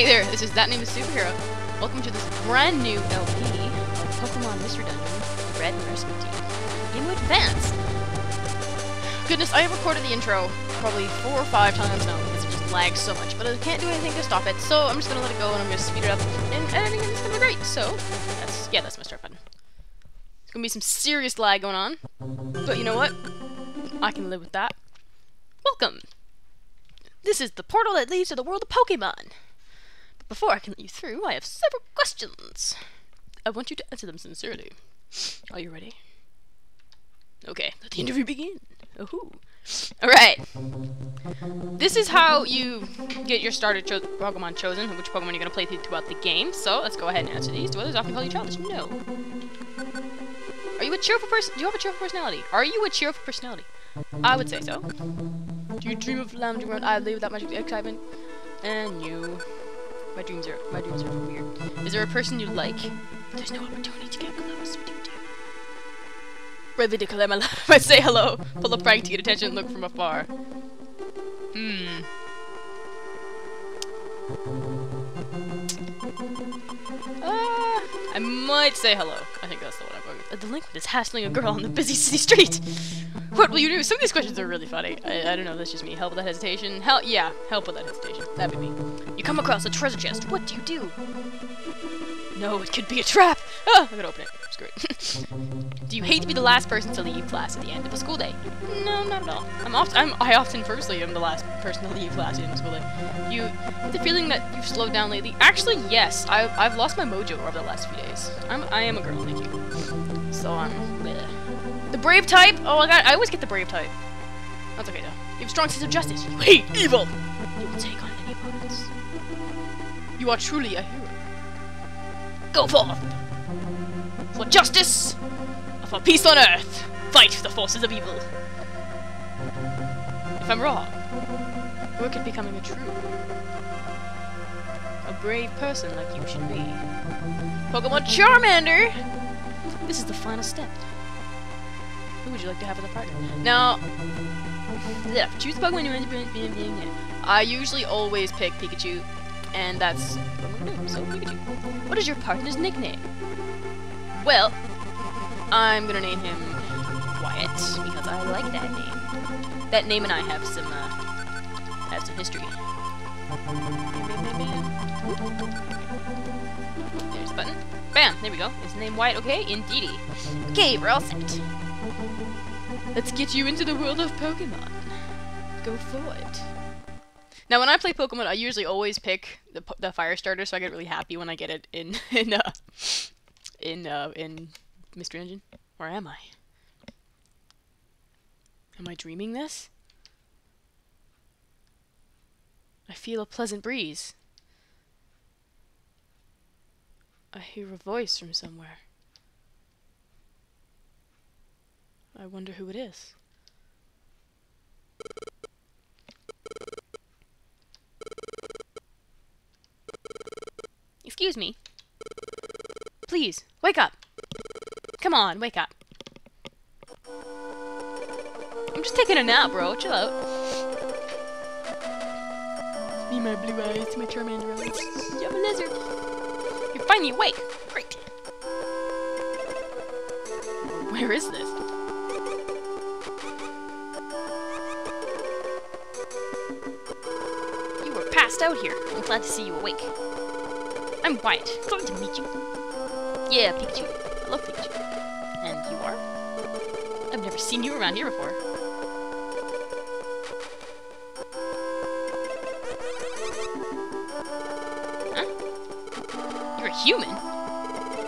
Hey there, this is That Nameless Superhero. Welcome to this brand new LP of Pokemon Mystery Dungeon Red and Rescue Team. Game Boy Advance. Goodness, I have recorded the intro probably four or five times now because it just lags so much, but I can't do anything to stop it, so I'm just gonna let it go and I'm gonna speed it up and editing it's gonna be great. So, that's, yeah, that's my start button. There's gonna be some serious lag going on, but you know what? I can live with that. Welcome! This is the portal that leads to the world of Pokemon. Before I can let you through, I have several questions. I want you to answer them sincerely. Are you ready? Okay, let the interview begin. Oh, Alright. This is how you get your starter cho Pokemon chosen, which Pokemon you're going to play throughout the game. So, let's go ahead and answer these. Do others often call you childish? No. Are you a cheerful person? Do you have a cheerful personality? Are you a cheerful personality? I would say so. Do you dream of lounging around idly without much excitement? And you. My dreams are my dreams are weird. Is there a person you like? There's no opportunity to get close. What do you do? Ready to collect my. I say hello. Pull a prank to get attention. Look from afar. Hmm. Uh, I might say hello. I think that's the one I'm going with. A delinquent is hassling a girl on the busy city street. What will you do? Some of these questions are really funny. I, I don't know, that's just me. Help with that hesitation. Help, yeah, help with that hesitation. That'd be me. You come across a treasure chest. What do you do? No, it could be a trap. Ah, I'm gonna open it. Screw it. do you hate to be the last person to leave class at the end of a school day? No, not at all. I'm often, I'm, I often firstly am the last person to leave class at the end of school day. You have the feeling that you've slowed down lately? Actually, yes. I, I've lost my mojo over the last few days. I'm, I am a girl, thank you. So I'm. Bleh. The brave type. Oh my god, I always get the brave type. That's okay though. You have a strong sense of justice. You hate evil. You are truly a hero. Go forth! For justice! For peace on earth! Fight the forces of evil! If I'm wrong, work at becoming a true, a brave person like you should be. Pokemon Charmander! This is the final step. Who would you like to have as a partner? Now, yeah, choose Pokemon I usually always pick Pikachu, and that's so Pikachu. What is your partner's nickname? Well, I'm gonna name him Wyatt because I like that name. That name and I have some uh, have some history. There's a button. Bam! There we go. Is the name Wyatt okay? Indeedy. Okay, we're all set. Let's get you into the world of Pokemon. Go for it. Now, when I play Pokemon, I usually always pick the, the fire starter, so I get really happy when I get it in in uh, in uh, in Mystery Dungeon. Where am I? Am I dreaming this? I feel a pleasant breeze. I hear a voice from somewhere. I wonder who it is. Excuse me. Please, wake up. Come on, wake up. I'm just taking a nap, bro. Chill out. Me, my blue eyes, my Charmander eyes. A lizard. You're finally awake. Great. Where is this? You were passed out here. I'm glad to see you awake. I'm Wyatt. Glad to meet you. Yeah, Pikachu. I love Pikachu. And you are? I've never seen you around here before. Huh? You're a human?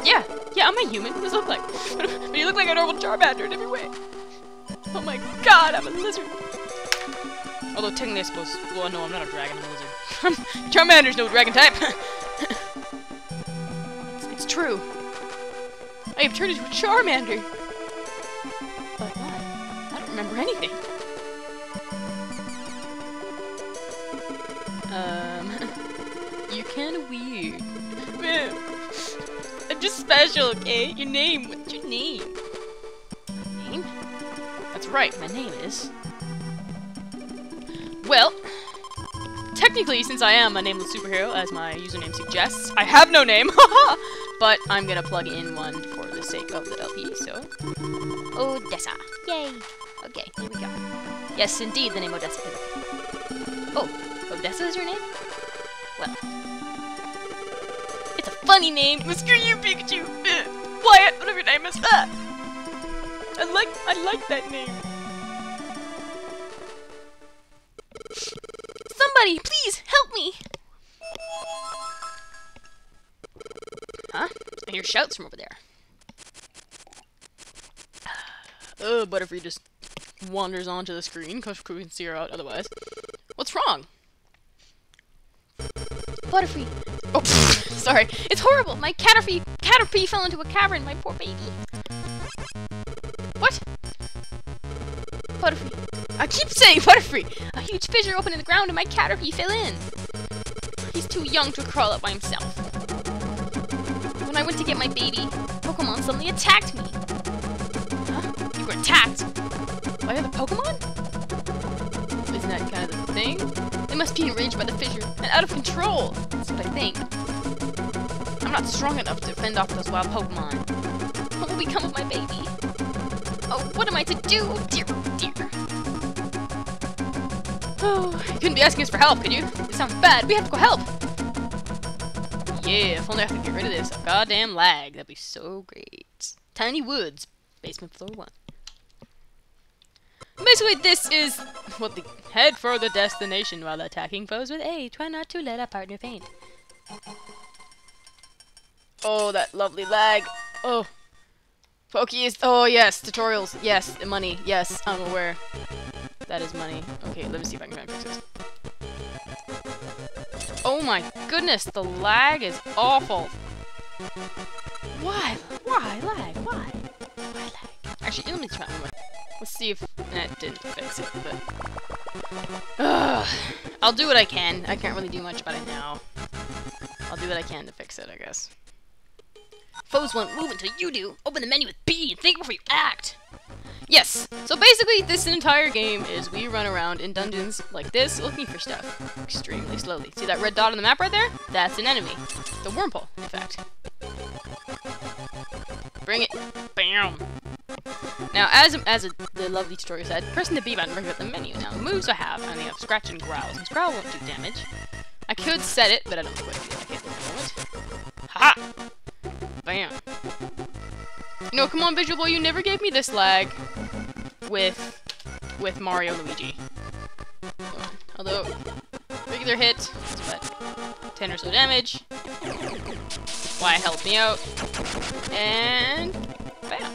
Yeah, yeah, I'm a human. What does it look like? but you look like a normal Charmander in every way. Oh my god, I'm a lizard. Although technically I suppose, well no, I'm not a dragon, I'm a lizard. Charmander's no dragon type. true. I have turned into a Charmander. But why? I don't remember anything. Um, you're kind of weird. I'm just special, okay? Your name, what's your name? My name? That's right, my name is... Well, technically, since I am a nameless superhero, as my username suggests, I have no name, but I'm gonna plug in one for the sake of the LP, so... Odessa. Yay! Okay, here we go. Yes, indeed, the name Odessa. Oh, Odessa is your name? Well. It's a funny name! Screw you, Pikachu! Wyatt, whatever your name is. Ah! I like, I like that name. Somebody, please, help me! I hear shouts from over there. Uh, oh, Butterfree just wanders onto the screen because we can see her out otherwise. What's wrong? Butterfree! Oh, pfft, sorry. It's horrible! My Caterpie, Caterpie fell into a cavern, my poor baby. What? Butterfree. I keep saying Butterfree! A huge fissure opened in the ground and my Caterpie fell in. He's too young to crawl up by himself. I went to get my baby, Pokemon suddenly attacked me. Huh? You were attacked? Oh, by other Pokemon? Isn't that kind of the thing? They must be enraged by the fissure and out of control. That's what I think. I'm not strong enough to fend off those wild Pokemon. What will become of my baby? Oh, what am I to do? Dear, dear. Oh, you couldn't be asking us for help, could you? It sounds bad. We have to go help. Yeah, if only I could get rid of this goddamn lag. That'd be so great. Tiny Woods, basement floor one. Basically, this is what the head for the destination while attacking foes with A. Try not to let a partner faint. Oh, that lovely lag. Oh. Pokies. Oh, yes. Tutorials. Yes. Money. Yes. I'm aware. That is money. Okay, let me see if I can fix this. Oh my goodness, the lag is awful. Why? Why lag? Why? Why lag? Actually, let me try. Let's see if that didn't fix it, but... Ugh. I'll do what I can. I can't really do much about it now. I'll do what I can to fix it, I guess. Foes won't move until you do. Open the menu with B and think before you act. Yes, so basically this entire game is we run around in dungeons like this looking for stuff extremely slowly. See that red dot on the map right there? That's an enemy. The Wurmple, in fact. Bring it. Bam. Now, as as a, the lovely tutorial said, pressing the B button brings up the menu. Now, the moves I have, I only have Scratch and Growl, since Growl won't do damage. I could set it, but I don't quite feel like it at the moment. Ha! Bam. No, come on, Visual Boy, you never gave me this lag with with Mario Luigi. Although, regular hit, about 10 or so damage. Why help me out. And bam.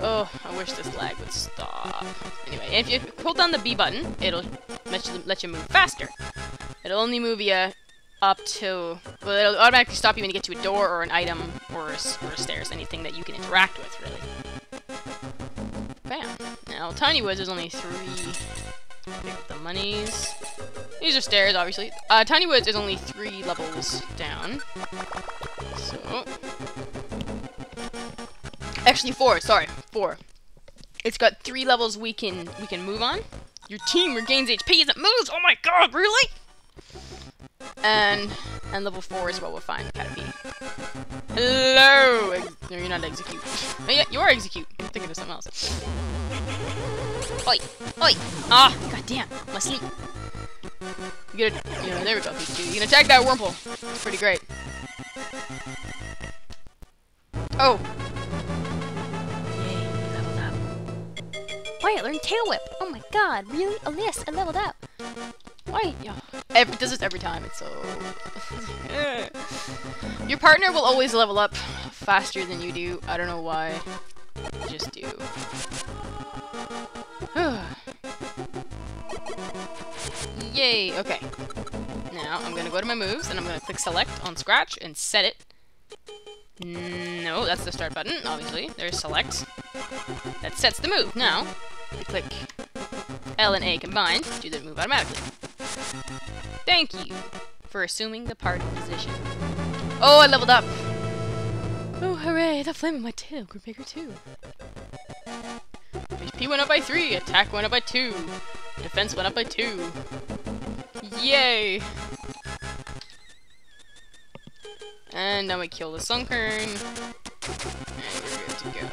Oh, I wish this lag would stop. Anyway, if you hold down the B button, it'll let you, let you move faster. It'll only move you up to... Well, it'll automatically stop you when you get to a door or an item or, a, or a stairs, anything that you can interact with, really. Bam. Now, Tiny Woods is only three... Pick up the monies. These are stairs, obviously. Uh, Tiny Woods is only three levels down. So... Actually, four. Sorry, four. It's got three levels we can we can move on. Your team regains HP as it moves. Oh my god, really? And and level four is what we'll find Caterpie. Hello. No, you're not execute. Oh yeah, you are execute. I'm thinking of something else. Oi, oi. Ah, goddamn, my sleep. You get a, you know, there we go, Pikachu. You can attack that Wurmple. It's pretty great. Oh, Yay, leveled up. Why, I learned Tail Whip! Oh my god, really? Yes, I leveled up! Why? Every, does this every time, it's so... Your partner will always level up faster than you do. I don't know why. You just do. Yay, okay. Now, I'm gonna go to my moves, and I'm gonna click select on Scratch and set it. No, that's the start button, obviously. There's select. That sets the move. Now, we click L and A combined do the move automatically. Thank you for assuming the party position. Oh, I leveled up! Oh, hooray! The flame in my tail grew bigger too. HP went up by 3, attack went up by 2, defense went up by 2. Yay! And now we kill the Sunkern. And we're good to go.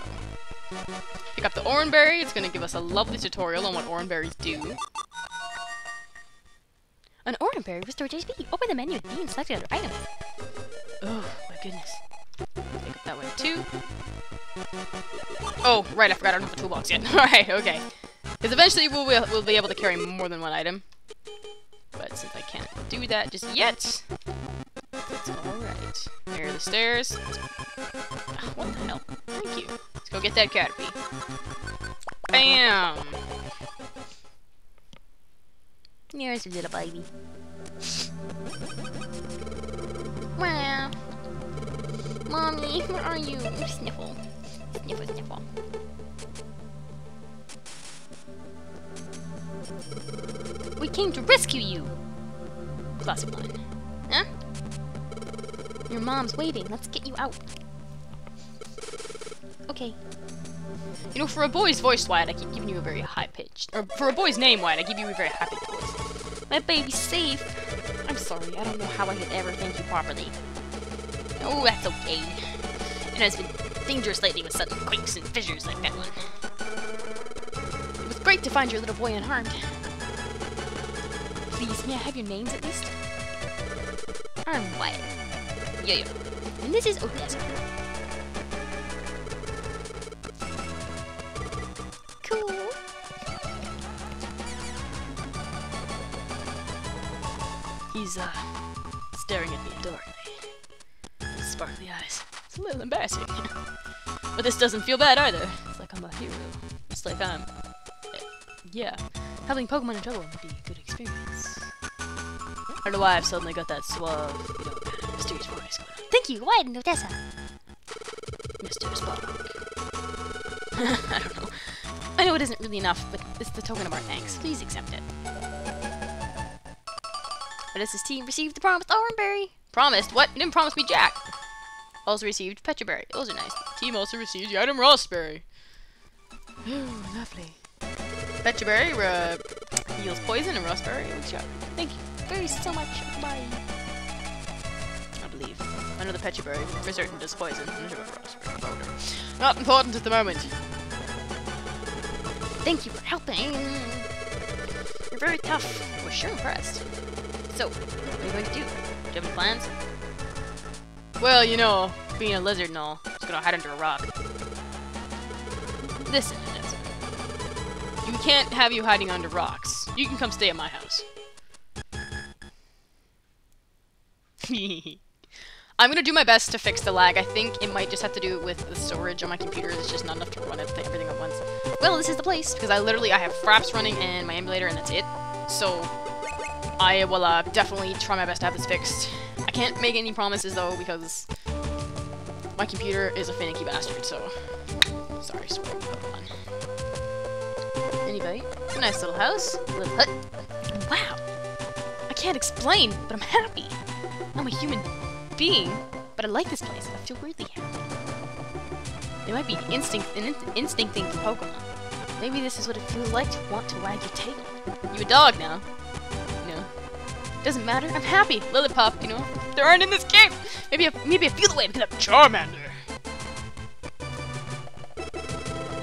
Pick up the Oranberry. It's going to give us a lovely tutorial on what Oranberries do. An Oranberry restores HP. Open the menu and select other item. Oh, my goodness. Pick up that one too. Oh, right, I forgot I don't have a toolbox yet. Alright, okay. Because eventually we'll, we'll, be able to carry more than one item. But since I can't do that just yet, it's alright. Here are the stairs. Ah, what the hell? Thank you. Let's go get that Caterpie. Bam! A little baby. Wow. Mommy, where are you? Sniffle. Sniffle, sniffle. We came to rescue you! Classic line. Huh? Your mom's waiting. Let's get you out. Okay. You know, for a boy's voice, Wyatt, I keep giving you a very high-pitched... Or for a boy's name, Wyatt, I give you a very high-pitched voice. My baby's safe. I'm sorry, I don't know how I could ever thank you properly. Oh, that's okay. It has been dangerous lately with sudden quakes and fissures like that one. It was great to find your little boy unharmed. Please, may I have your names at least? I'm Wyatt. Yo yo. And this is Odessa. He's, uh, staring at me adoringly. Sparkly eyes. It's a little embarrassing. but this doesn't feel bad either. It's like I'm a hero. It's like I'm... Uh, yeah. Having Pokemon in trouble would be a good experience. I don't know why I've suddenly got that suave, you know, mysterious voice going on. Thank you, Wyatt and Odessa. Mr. Spock. I don't know. I know it isn't really enough, but it's the token of our thanks. Please accept it. Odessa's team received the promised Oranberry. Promised? What? You didn't promise me Jack. Also received Pechaberry. Those are nice. Team also received the item Rawstberry. Ooh, lovely. Pechaberry uh, heals poison and Rawstberry. Thank you very so much. Bye. I believe. The Pechaberry for certain does poison. I'm sure for Not important at the moment. Thank you for helping. You're very tough. We're sure impressed. So, what are you going to do? Do you have any plans? Well, you know, being a lizard and all, just gonna hide under a rock. Listen, Vanessa. You can't have you hiding under rocks. You can come stay at my house. I'm gonna do my best to fix the lag. I think it might just have to do with the storage on my computer. It's just not enough to run everything at once. Well, this is the place, because I literally, I have Fraps running and my emulator, and that's it. So, I will uh, definitely try my best to have this fixed. I can't make any promises, though, because my computer is a finicky bastard, so... Sorry, swear. Anyway, it's a nice little house. Little hut. Wow! I can't explain, but I'm happy. I'm a human being, but I like this place. I feel weirdly happy. It might be an instinct, an in instinct thing for Pokemon. Maybe this is what it feels like to want to wag your tail. You a dog now? Doesn't matter. I'm happy. Lillipup, you know. There aren't in this game. Maybe I, maybe I feel the way to pick up Charmander.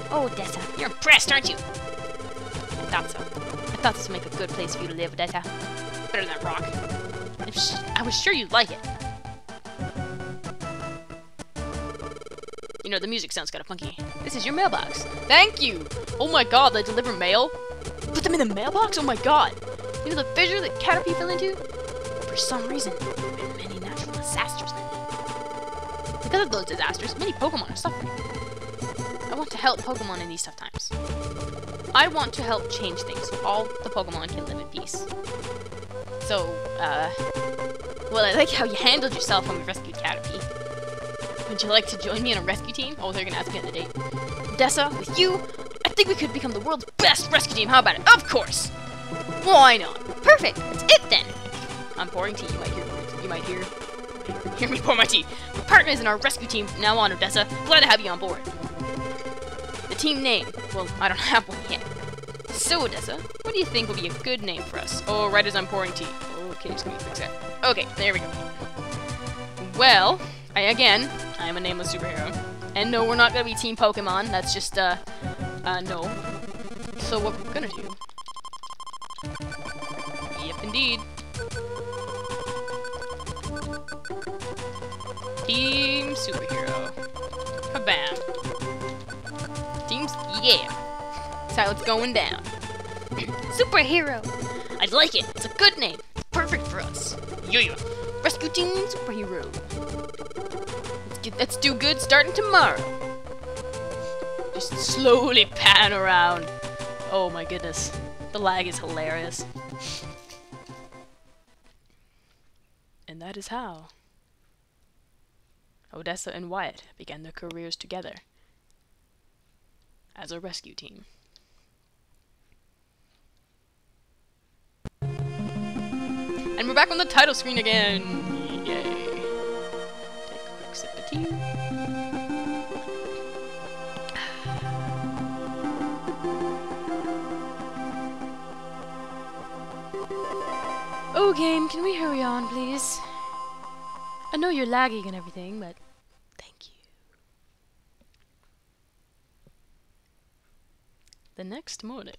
Oh, Dessa, you're impressed, aren't you? I thought so. I thought this would make a good place for you to live, Dessa. Better than that rock. I was sure you'd like it. You know, the music sounds kind of funky. This is your mailbox. Thank you! Oh my god, they deliver mail? Put them in the mailbox? Oh my god! Know the fissure that Caterpie fell into? For some reason, there have been many natural disasters lately. Because of those disasters, many Pokemon are suffering. I want to help Pokemon in these tough times. I want to help change things so all the Pokemon can live in peace. So, uh, well, I like how you handled yourself when we rescued Caterpie. Would you like to join me on a rescue team? Oh, they're gonna ask me on the date. Dessa, with you, I think we could become the world's best rescue team. How about it? Of course! Why not? Perfect! That's it then! I'm pouring tea. You might hear, you might hear, hear me pour my tea. We're partners in our rescue team from now on, Odessa. Glad to have you on board. The team name. Well, I don't have one yet. So, Odessa, what do you think would be a good name for us? Oh, right as I'm pouring tea. Okay, just let me fix that. Okay, there we go. Well, I again, I am a nameless superhero. And no, we're not gonna be Team Pokemon. That's just, uh, uh, no. So what we're gonna do... Indeed. Team Superhero. Kabam. Teams, yeah. That's how it's going down. Superhero. I like it. It's a good name. It's perfect for us. Yeah. Rescue Team Superhero. Let's, get, let's do good starting tomorrow. Just slowly pan around. Oh my goodness. The lag is hilarious. That is how Odessa and Wyatt began their careers together as a rescue team. And we're back on the title screen again! Yay! Take a quick sip of tea. Oh, game, can we hurry on, please? I know you're lagging and everything, but thank you. The next morning.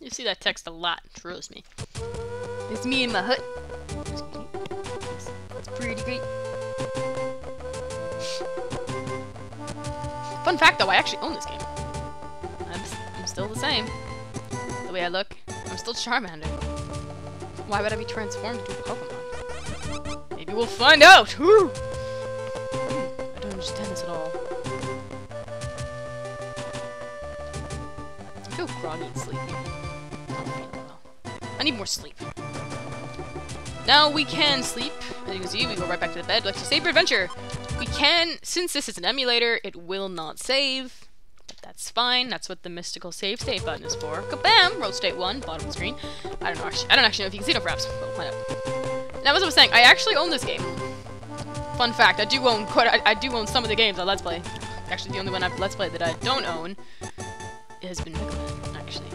You see that text a lot, trust me. It's me in my hut. It's pretty great. Fun fact though, I actually own this game. I'm, I'm still the same. The way I look, I'm still Charmander. Why would I be transformed into a Pokemon? Maybe we'll find out! Woo! I don't understand this at all. I feel groggy and sleepy. I need more sleep. Now we can sleep. As you can see, we go right back to the bed. Let's just save your adventure. We can, since this is an emulator, it will not save. But that's fine. That's what the mystical save state button is for. Kabam! Road state 1, bottom of the screen. I don't know, actually. I don't actually know if you can see it perhaps, but we'll find out. Now, as I was saying, I actually own this game. Fun fact, I do own quite. I, I do own some of the games on Let's Play. Actually, the only one I've Let's Play that I don't own has been actually.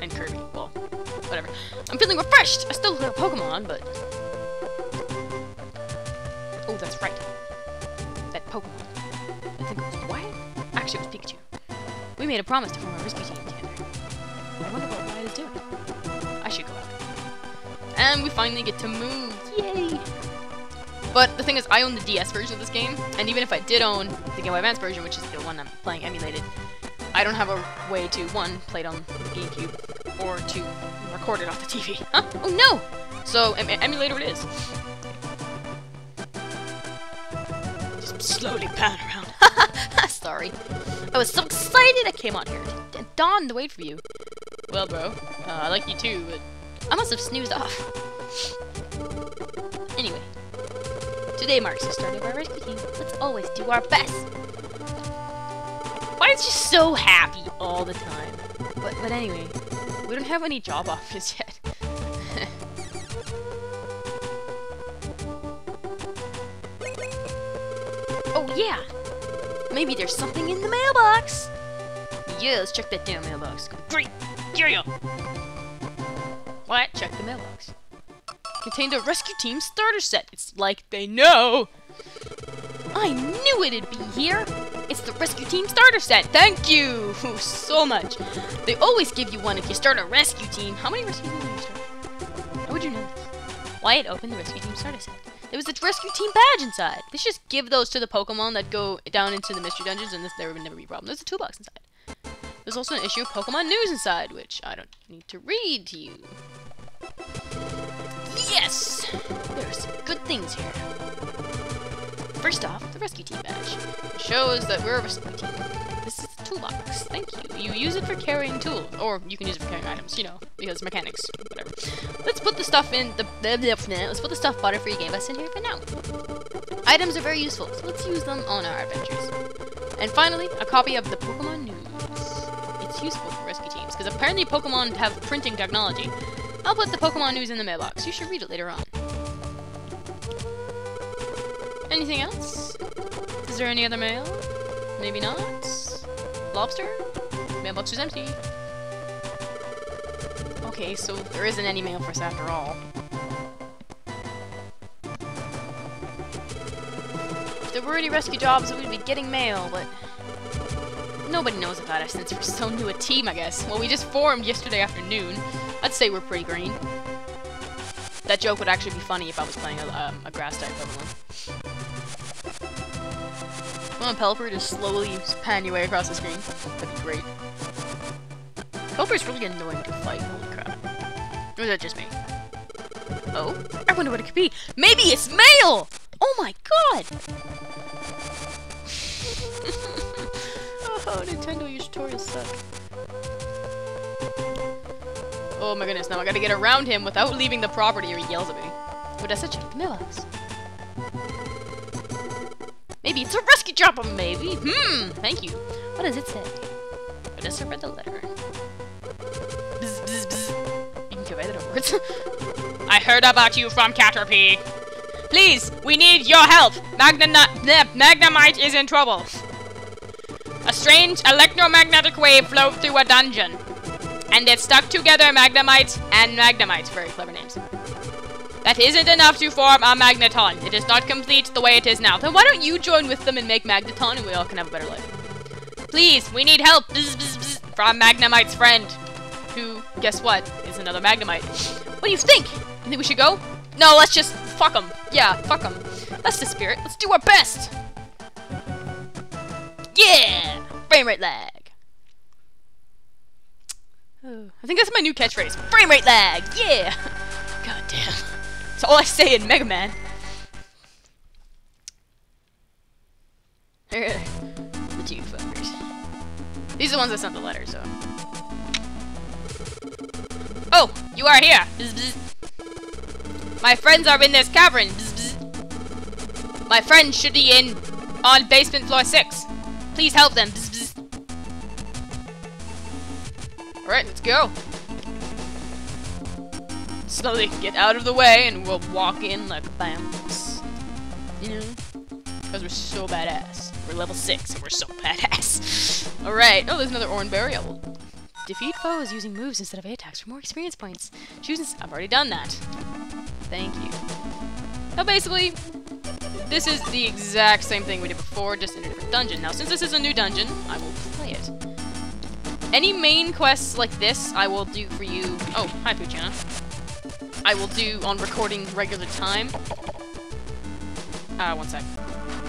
And Kirby. Well, whatever. I'm feeling refreshed! I still have Pokemon, but... Oh, that's right. That Pokemon. I think it was? Actually, it was Pikachu. We made a promise to form a rescue team together. I wonder what Wyatt is doing. I should go out. And we finally get to move. Yay! But the thing is, I own the DS version of this game, and even if I did own the Game Boy Advance version, which is the one I'm playing emulated, I don't have a way to, one, play it on the GameCube, or to record it off the TV. Huh? Oh no! So, em emulator it is. Just slowly pan around. Sorry. I was so excited I came on here. D dawned to wait for you. Well, bro, uh, I like you too, but I must have snoozed off. Anyway, today marks the start of our rescue team. Let's always do our best. Why is she so happy all the time? But but anyway, we don't have any job offers yet. oh yeah! Maybe there's something in the mailbox! Yeah, let's check that damn mailbox. Great! Yeah! What? Check the mailbox. Contained a rescue team starter set. It's like they know! I knew it'd be here! It's the rescue team starter set! Thank you so much! They always give you one if you start a rescue team. How many rescue teams do you start? How would you know this? Wyatt opened the rescue team starter set. There was a rescue team badge inside. They should just give those to the Pokemon that go down into the mystery dungeons, and this there would never be a problem. There's a toolbox inside. There's also an issue of Pokemon news inside, which I don't need to read to you. Yes! There are some good things here. First off, the rescue team badge. It shows that we're a rescue team. This is the toolbox. Thank you. You use it for carrying tools, or you can use it for carrying items, you know, because mechanics, whatever. Let's put the stuff in the let's put the stuff Butterfree gave us in here for now. Items are very useful, so let's use them on our adventures. And finally, a copy of the Pokemon News. It's useful for rescue teams, because apparently Pokemon have printing technology. I'll put the Pokemon News in the mailbox. You should read it later on. Anything else? Is there any other mail? Maybe not? Lobster? Mailbox is empty. Okay, so there isn't any mail for us after all. If there were any rescue jobs, we'd be getting mail, but... Nobody knows about us since we're so new a team, I guess. Well, we just formed yesterday afternoon. I'd say we're pretty green. That joke would actually be funny if I was playing a, um, a grass type Pokemon. Come on, Pelipper, just slowly pan your way across the screen. That'd be great. Pelipper's really annoying to fight, holy crap. Or is that just me? Oh? I wonder what it could be. Maybe it's mail! Oh my god! oh, Nintendo, your tutorials suck. Oh my goodness, now I gotta get around him without leaving the property or he yells at me. But that's such a mailbox. Maybe it's a rescue job, maybe. Hmm, thank you. What does it say? I just read the letter. Bzz, bzz, bzz. You can words. I heard about you from Caterpie. Please, we need your help. Magna Magnemite is in trouble. A strange electromagnetic wave flowed through a dungeon. And it stuck together Magnemite and Magnemite. Very clever names. That isn't enough to form a Magneton. It is not complete the way it is now. Then why don't you join with them and make Magneton and we all can have a better life? Please, we need help bzz, bzz, bzz, from Magnemite's friend. Who, guess what, is another Magnemite. What do you think? You think we should go? No, let's just fuck them. Yeah, fuck them. That's the spirit. Let's do our best. Yeah! Frame rate lag. Oh, I think that's my new catchphrase. Frame rate lag. Yeah! God damn. That's all I say in Mega Man. the two fuckers. These are the ones that sent the letter, so. Oh, you are here. Bzz, bzz. My friends are in this cavern. Bzz, My friends should be in on basement floor six. Please help them. Alright, let's go slowly get out of the way and we'll walk in like bams. You know? Because we're so badass. We're level 6 and we're so badass. Alright. Oh, there's another Oran Berry. I will defeat foes using moves instead of attacks for more experience points. Choose I've already done that. Thank you. Now basically, this is the exact same thing we did before, just in a different dungeon. Now, since this is a new dungeon, I will play it. Any main quests like this, I will do for you. Oh, hi, Poochyena. I will do on recording regular time. Uh, one sec.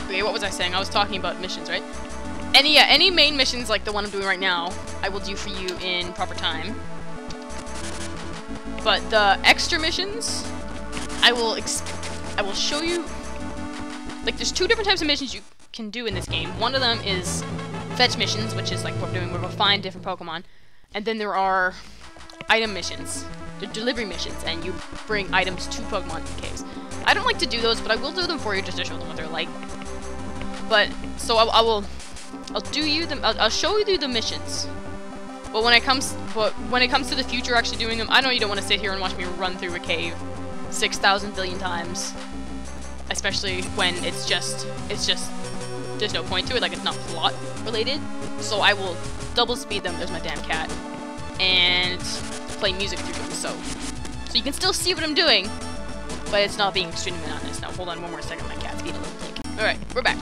Okay, what was I saying? I was talking about missions, right? Any, yeah, any main missions like the one I'm doing right now, I will do for you in proper time. But the extra missions, I will ex, I will show you... Like, there's two different types of missions you can do in this game. One of them is fetch missions, which is like what we're doing, where we'll find different Pokemon. And then there are item missions, the delivery missions, and you bring items to Pokemon caves. I don't like to do those, but I will do them for you just to show them what they're like. But, so I, I will, I'll do you the, I'll, I'll, show you the missions. But when it comes, but when it comes to the future actually doing them, I know you don't want to sit here and watch me run through a cave 6,000 billion times. Especially when it's just, it's just, there's no point to it, like it's not plot related. So I will double speed them, there's my damn cat, and play music through them, so... So you can still see what I'm doing, but it's not being extremely monotonous. Now, hold on one more second, my cat's being a little thick. Alright, we're back.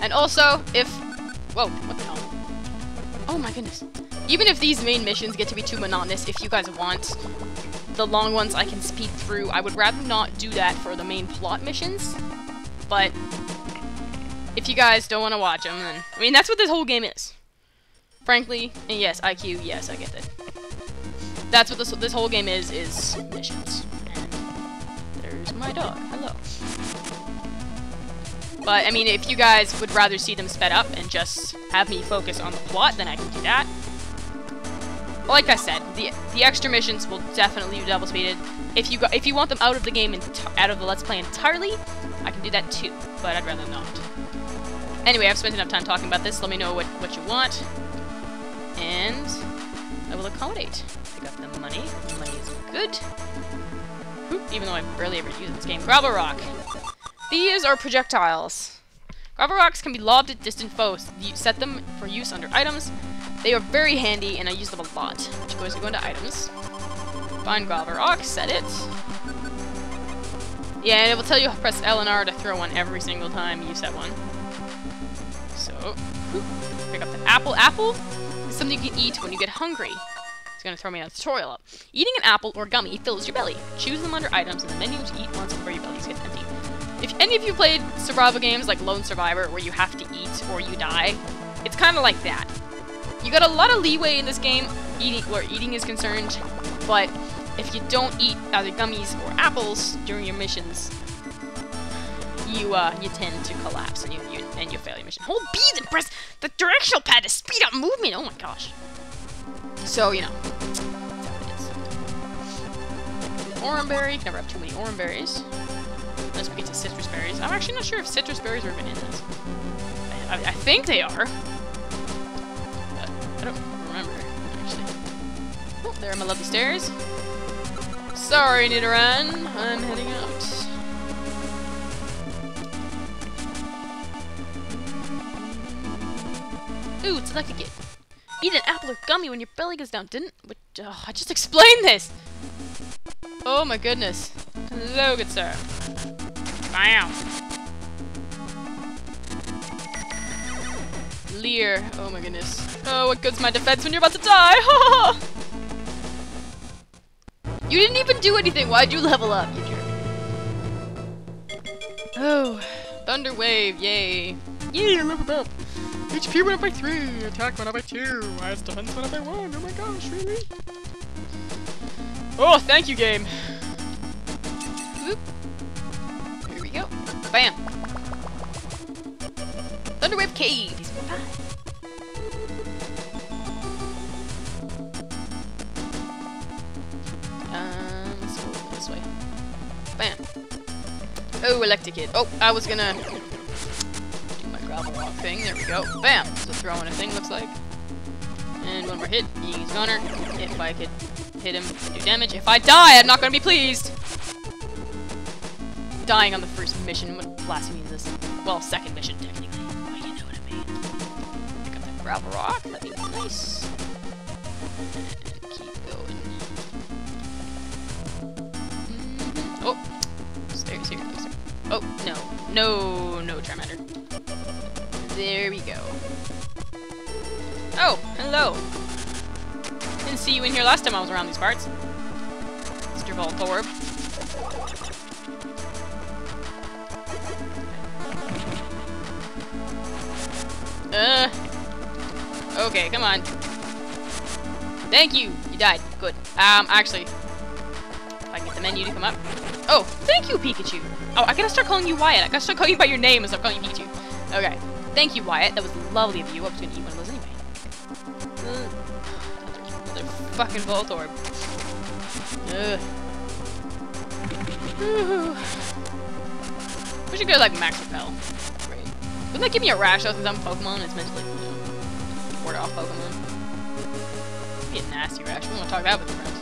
And also, if... Whoa, what the hell? Oh my goodness. Even if these main missions get to be too monotonous, if you guys want the long ones I can speed through, I would rather not do that for the main plot missions. But, if you guys don't want to watch them, then... I mean, that's what this whole game is. Frankly, and yes, IQ, yes, I get that that's what this, this whole game is, is missions. And there's my dog. Hello. But, I mean, if you guys would rather see them sped up and just have me focus on the plot, then I can do that. Like I said, the the extra missions will definitely be double speeded. If you go, if you want them out of the game and out of the Let's Play entirely, I can do that too. But I'd rather not. Anyway, I've spent enough time talking about this. Let me know what what you want, and I will accommodate. I got the money. The money is good. Even though I barely ever use this game. Gravel Rock. These are projectiles. Gravel rocks can be lobbed at distant foes. You set them for use under items. They are very handy, and I use them a lot. Which goes to go into items. Find gravel rock, set it. Yeah, and it will tell you press L and R to throw one every single time you set one. So, pick up the apple. Apple is something you can eat when you get hungry. It's gonna throw me a tutorial up. Eating an apple or gummy fills your belly. Choose them under items in the menu to eat once before your belly gets empty. If any of you played survival games like Lone Survivor where you have to eat or you die, it's kind of like that. You got a lot of leeway in this game eating where eating is concerned, but if you don't eat either gummies or apples during your missions, you uh you tend to collapse and you, you and you fail your mission. Hold B and press the directional pad to speed up movement. Oh my gosh. So you know, Oranberry. Can never have too many oranberries. Unless we get to citrus berries. I'm actually not sure if citrus berries are even in this. I, I, I think they are. I don't remember, actually. Oh, there are my lovely stairs. Sorry, Nidoran. I'm heading out. Ooh, it's a get. Eat an apple or gummy when your belly goes down. Didn't? Which, oh, I just explained this! Oh my goodness. Hello, good sir. Bam! Leer. Oh my goodness. Oh, what good's my defense when you're about to die? you didn't even do anything. Why'd you level up, you jerk? Oh. Thunder Wave, yay. Yeah, leveled up. HP went up by 3, attack went up by 2, as defense went up by 1. Oh my gosh, really? Oh, thank you, game. Whoop. Here we go. Bam. Thunderwave Cave. Um. Bam. Oh, Electrocute. Oh, I was gonna do my gravel walk thing. There we go. Bam. So throwing a thing looks like. And when we're hit, he's goner. If I could hit him, do damage. If I die, I'm not gonna be pleased. Dying on the first mission, what blasphemy is this? Well, second mission, technically. Gravel rock, that'd be nice. And keep going. Mhm. Oh! Stairs here, looks like. Oh, no. No, no Charmander. There we go. Oh, hello. Didn't see you in here last time I was around these parts. Mr. Voltorb. Uh. Okay, come on. Thank you! You died. Good. Um, actually. If I get the menu to come up. Oh, thank you, Pikachu! Oh, I gotta start calling you Wyatt. I gotta start calling you by your name instead of calling you Pikachu. Okay. Thank you, Wyatt. That was lovely of you. I was gonna eat one of those anyway. Uh, another fucking Voltorb. Ugh. We should go like Max Repel. Great. Wouldn't that give me a rash though since I'm Pokemon? It's meant to like, ward off Pokemon. A nasty rash. We to talk about with the friends.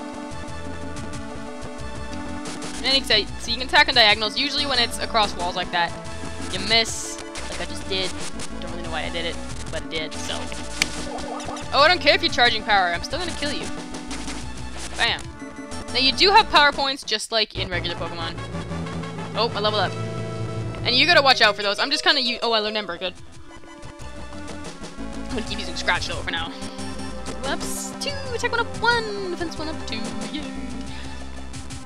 Any case, so you can attack on diagonals. Usually when it's across walls like that, you miss, like I just did. Don't really know why I did it, but I did, so. Oh, I don't care if you're charging power. I'm still gonna kill you. Bam. Now you do have power points, just like in regular Pokemon. Oh, I leveled up. And you gotta watch out for those. I'm just kinda. Oh, I remember. Good. Gonna keep using Scratch though for now. Ups, two, attack one up one, defense one up two, yay.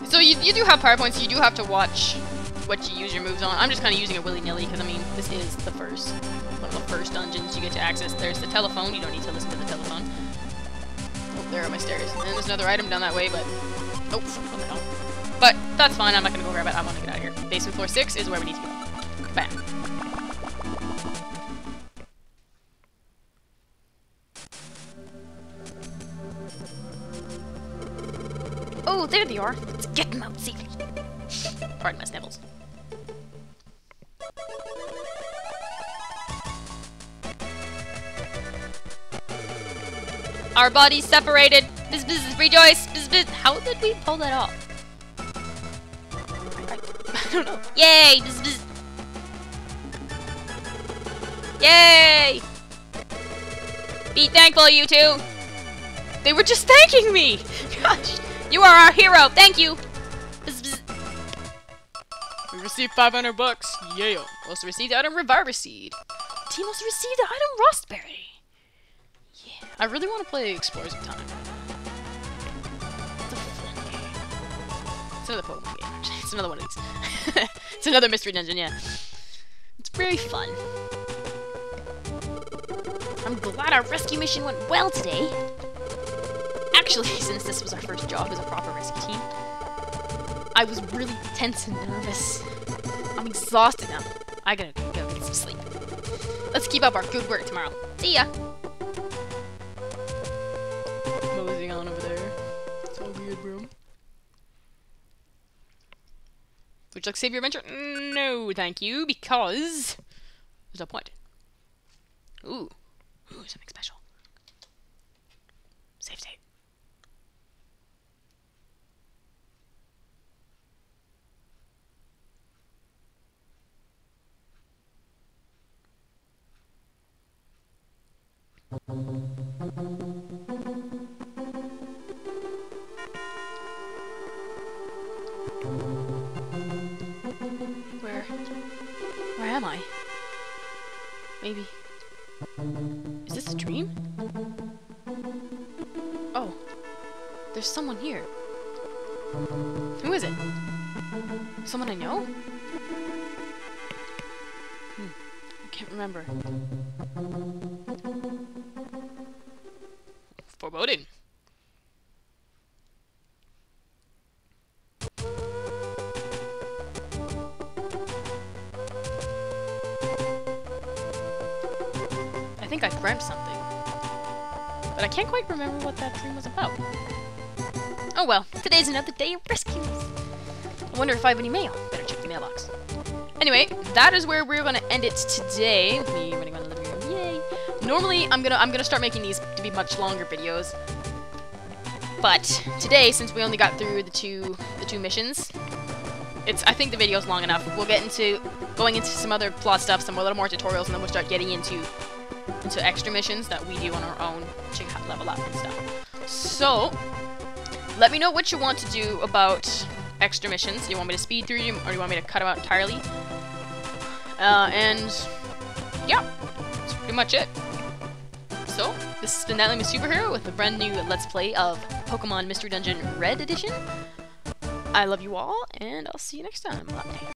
So you, you do have power points, you do have to watch what you use your moves on. I'm just kind of using it willy-nilly, because I mean, this is the first, one of the first dungeons you get to access. There's the telephone, you don't need to listen to the telephone. Oh, there are my stairs. And there's another item down that way, but... Oh, what the hell. But, that's fine, I'm not gonna go grab it, I wanna get out of here. Basement floor 6 is where we need to go. Bam. There they are. Let's get them out safely. Pardon my sniffles. Our bodies separated. Biz, biz, rejoice. Biz, biz. How did we pull that off? I don't know. Yay! Biz, biz. Yay! Be thankful, you two! They were just thanking me! Gosh, you are our hero! Thank you! Bzz, bzz. We received 500 bucks. Yeah. Also received the item Reviver Seed. Team also received the item Rawstberry. Yeah, I really want to play Explorers of Time. It's a fun game. It's another Pokemon game. It's another one of these. it's another Mystery Dungeon, yeah. It's very fun. I'm glad our rescue mission went well today. Actually, since this was our first job as a proper rescue team, I was really tense and nervous. I'm exhausted now. I gotta go get some sleep. Let's keep up our good work tomorrow. See ya! Moseying on over there. It's all good, bro. Would you like to save your adventure? No, thank you, because there's no point. Ooh. Ooh, something special. Save state. Where? Where am I? Maybe. Is this a dream? Oh. There's someone here. Who is it? Someone I know? Can't remember. Foreboding. I think I dreamt something. But I can't quite remember what that dream was about. Oh well, today's another day of rescues. I wonder if I have any mail. Better check the mailbox. Anyway, that is where we're gonna end it today. Me running around the living room. Yay! Normally, I'm gonna I'm gonna start making these to be much longer videos. But today, since we only got through the two the two missions, it's I think the video's long enough. We'll get into going into some other plot stuff, some a little more tutorials, and then we'll start getting into into extra missions that we do on our own to level up and stuff. So, let me know what you want to do about extra missions. Do you want me to speed through them, or do you want me to cut them out entirely? Uh, and yeah, that's pretty much it. So, this has been that Nameless Superhero with a brand new Let's Play of Pokemon Mystery Dungeon Red Edition. I love you all, and I'll see you next time. Bye.